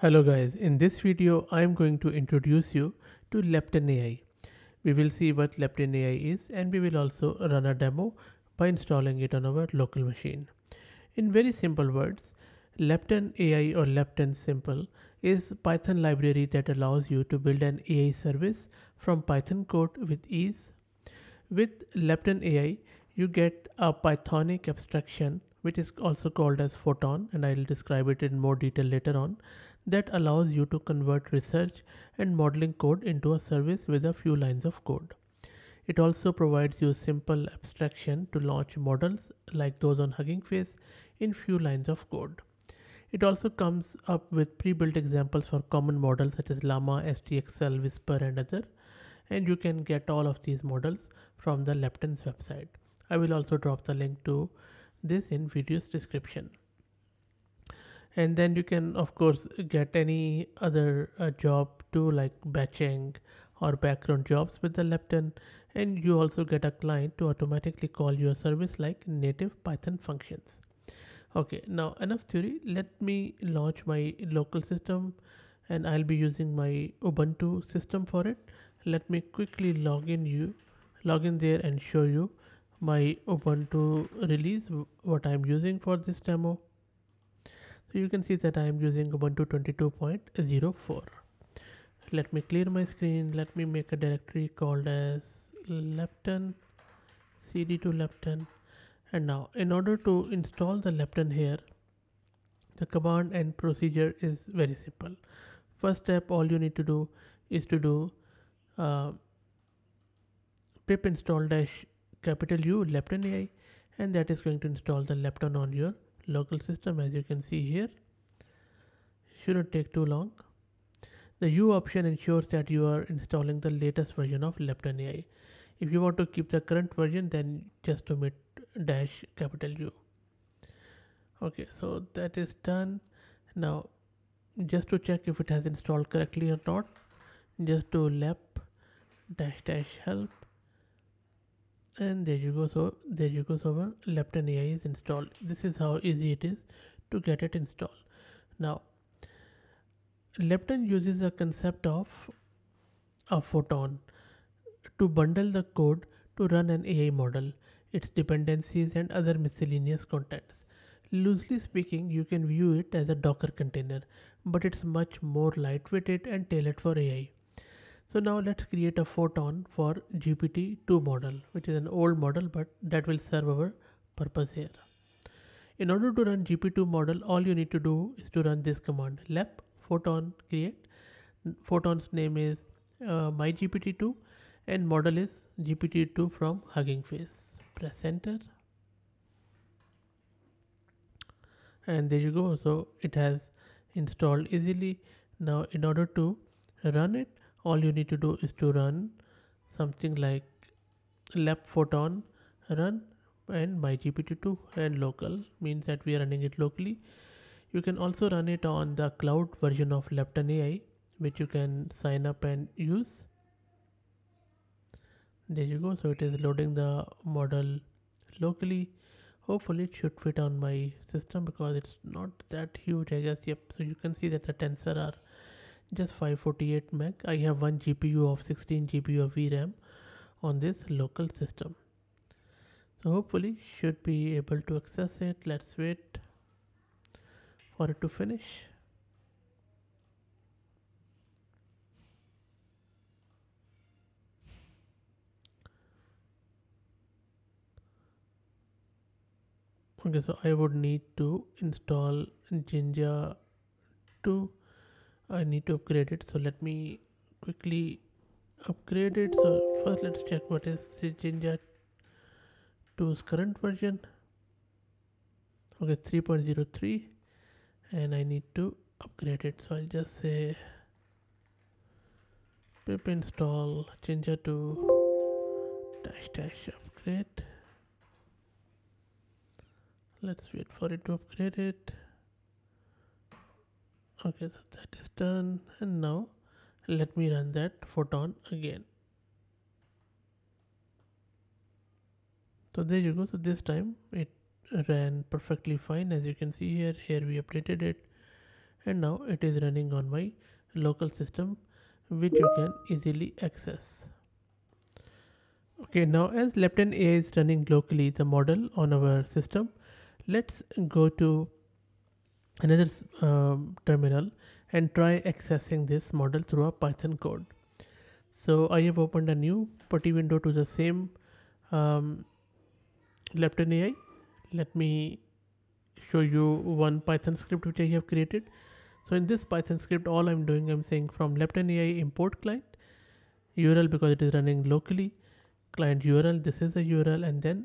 Hello guys, in this video I am going to introduce you to Lepton AI. We will see what Lepton AI is and we will also run a demo by installing it on our local machine. In very simple words, Lepton AI or Lepton Simple is Python library that allows you to build an AI service from Python code with ease. With Lepton AI, you get a Pythonic abstraction which is also called as Photon and I'll describe it in more detail later on that allows you to convert research and modeling code into a service with a few lines of code. It also provides you simple abstraction to launch models like those on Hugging Face in few lines of code. It also comes up with pre-built examples for common models such as Llama, SDXL, Whisper and other and you can get all of these models from the Lepton's website. I will also drop the link to this in video's description and then you can of course get any other uh, job too like batching or background jobs with the lepton. And you also get a client to automatically call your service like native python functions. Okay now enough theory. Let me launch my local system and i'll be using my ubuntu system for it. Let me quickly log in you log in there and show you my Ubuntu release what I'm using for this demo. So you can see that I am using Ubuntu 22.04. Let me clear my screen. Let me make a directory called as lepton cd to lepton and now in order to install the lepton here the command and procedure is very simple first step all you need to do is to do uh, pip install dash capital U Lepton AI and that is going to install the Lepton on your local system as you can see here. Shouldn't take too long. The U option ensures that you are installing the latest version of Lepton AI if you want to keep the current version then just omit dash capital U. Okay so that is done. Now just to check if it has installed correctly or not just do lep dash dash help and there you go so there you go so our lepton ai is installed. This is how easy it is to get it installed. Now lepton uses a concept of a photon. To bundle the code to run an ai model its dependencies and other miscellaneous contents. Loosely speaking you can view it as a docker container but it's much more lightweighted and tailored for ai so now let's create a photon for GPT-2 model, which is an old model, but that will serve our purpose here. In order to run GPT-2 model, all you need to do is to run this command lep photon create. Photon's name is uh, my GPT-2 and model is GPT-2 from Hugging Face. Press enter. And there you go. So it has installed easily. Now in order to run it, all you need to do is to run something like lep photon run and my gpt2 and local means that we are running it locally. You can also run it on the cloud version of lepton ai which you can sign up and use. There you go. So it is loading the model locally. Hopefully it should fit on my system because it's not that huge i guess. Yep. So you can see that the tensor are just 548 meg. I have one gpu of 16 gb of vram on this local system. So hopefully should be able to access it. Let's wait for it to finish. Okay so i would need to install jinja 2 I need to upgrade it so let me quickly upgrade it. So first let's check what is Jinja 2's current version. Okay 3.03 and I need to upgrade it. So I'll just say pip install Jinja 2 dash dash upgrade. Let's wait for it to upgrade it. Okay so that and now let me run that photon again. So there you go. So this time it ran perfectly fine. As you can see here here we updated it. And now it is running on my local system which you can easily access. Okay now as lepton AI is running locally the model on our system let's go to another um, terminal and try accessing this model through a python code. So i have opened a new putty window to the same um, lepton ai let me show you one python script which i have created. So in this python script all i'm doing i'm saying from lepton ai import client url because it is running locally client url this is a url and then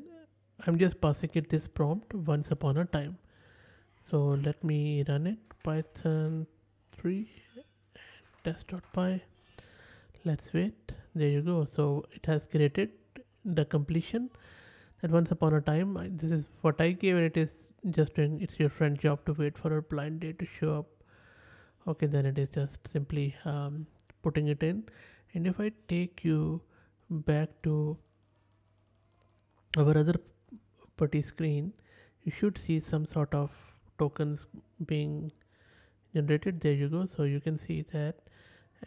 i'm just passing it this prompt once upon a time. So let me run it python 3 test.py let's wait. There you go. So it has created the completion that once upon a time this is what i gave it is just doing it's your friend job to wait for a blind date to show up. Okay then it is just simply um, putting it in. And if i take you back to our other putty screen you should see some sort of tokens being generated there you go. So you can see that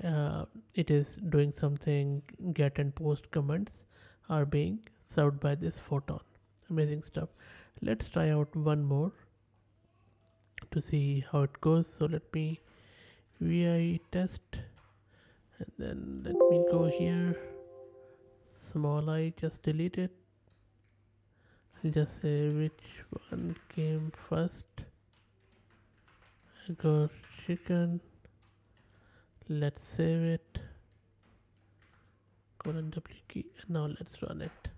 uh, it is doing something get and post comments are being served by this photon. Amazing stuff. Let's try out one more to see how it goes. So let me vi test and then let me go here. Small i just delete it. Just say which one came first I got chicken. Let's save it. Colon w key. And now let's run it.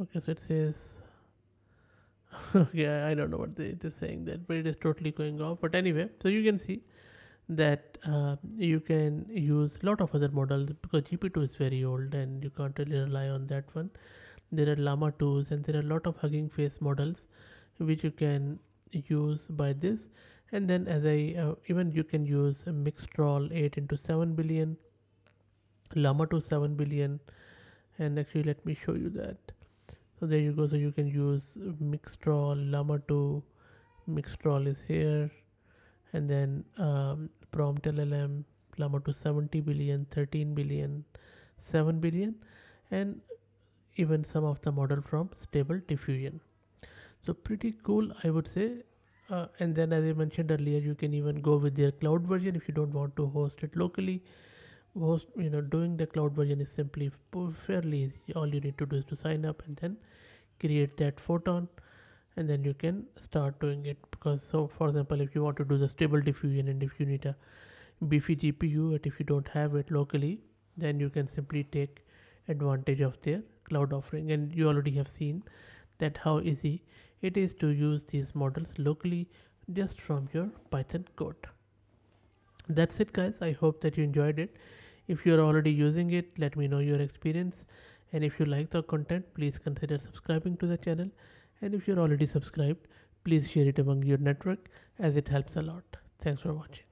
Okay so it says okay I don't know what it is saying that but it is totally going off. But anyway so you can see that uh, you can use a lot of other models because gp2 is very old and you can't really rely on that one. There are llama 2s and there are a lot of hugging face models which you can use by this. And then as i uh, even you can use mixtral 8 into 7 billion llama 2 7 billion. And actually let me show you that. So there you go. So you can use mixtral llama 2 mixtral is here. And then um, prompt llm llama 2 70 billion 13 billion 7 billion. And even some of the model from stable diffusion so pretty cool i would say. Uh, and then as i mentioned earlier you can even go with their cloud version if you don't want to host it locally. Host you know doing the cloud version is simply fairly easy. All you need to do is to sign up and then create that photon and then you can start doing it. Because so for example if you want to do the stable diffusion and if you need a beefy gpu but if you don't have it locally then you can simply take advantage of their cloud offering. And you already have seen that how easy it is to use these models locally just from your python code. That's it guys. I hope that you enjoyed it. If you're already using it let me know your experience. And if you like the content please consider subscribing to the channel. And if you're already subscribed please share it among your network as it helps a lot. Thanks for watching